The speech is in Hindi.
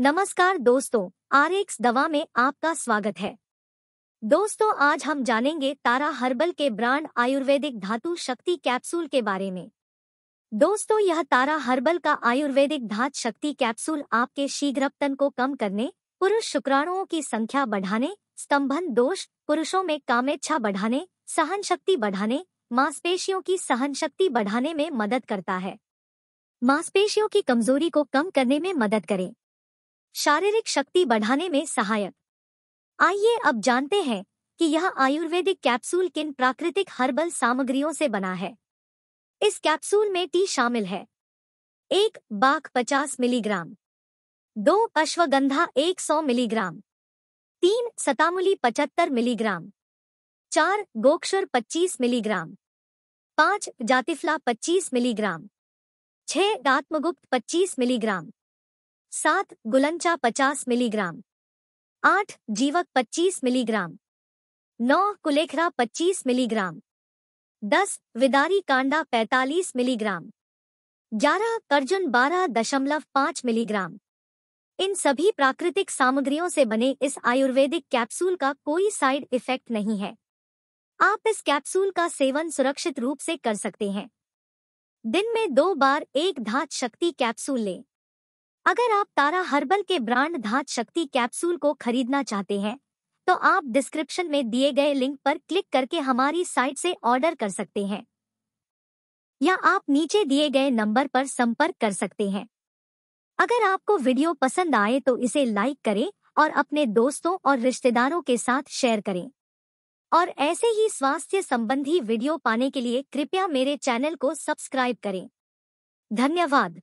नमस्कार दोस्तों आर एक्स दवा में आपका स्वागत है। दोस्तों, आज हम जानेंगे तारा हर्बल के ब्रांड आयुर्वेदिक धातु शक्ति कैप्सूल के बारे में। दोस्तों, यह तारा हर्बल का आयुर्वेदिक धात शक्ति कैप्सूल आपके शीघ्रपतन को कम करने, पुरुष शुक्राणुओं की संख्या बढ़ाने, स्तंभन दोष, पुरुषों में कामेच्छा बढ़ाने, सहन शक्ति बढ़ाने, मांसपेशियों की सहन शक्ति बढ़ाने में मदद करता है। मांसपेशियों की कमज़ोरी को कम करने में मदद करें। शारीरिक शक्ति बढ़ाने में सहायक। आइए अब जानते हैं कि यह आयुर्वेदिक कैप्सूल किन प्राकृतिक हर्बल सामग्रियों से बना है। इस कैप्सूल में टी शामिल है। एक बाघ 50 मिलीग्राम। दो अश्वगंधा 100 मिलीग्राम। तीन सतामुली 75 मिलीग्राम। चार गोक्षर 25 मिलीग्राम। पाँच जातिफला 25 मिलीग्राम। छह आत्मगुप्त 25 मिलीग्राम। सात गुलंचा पचास मिलीग्राम। आठ जीवक पच्चीस मिलीग्राम। नौ कुलेखरा पच्चीस मिलीग्राम। दस विदारी कांडा पैतालीस मिलीग्राम। ग्यारह कर्जुन बारह दशमलव पाँच मिलीग्राम। इन सभी प्राकृतिक सामग्रियों से बने इस आयुर्वेदिक कैप्सूल का कोई साइड इफ़ेक्ट नहीं है। आप इस कैप्सूल का सेवन सुरक्षित रूप से कर सकते हैं। दिन में दो बार एक धात शक्ति कैप्सूल लें। अगर आप तारा हर्बल के ब्रांड धात शक्ति कैप्सूल को खरीदना चाहते हैं तो आप डिस्क्रिप्शन में दिए गए लिंक पर क्लिक करके हमारी साइट से ऑर्डर कर सकते हैं। या आप नीचे दिए गए नंबर पर संपर्क कर सकते हैं। अगर आपको वीडियो पसंद आए तो इसे लाइक करें और अपने दोस्तों और रिश्तेदारों के साथ शेयर करें। और ऐसे ही स्वास्थ्य संबंधी वीडियो पाने के लिए कृपया मेरे चैनल को सब्सक्राइब करें। धन्यवाद।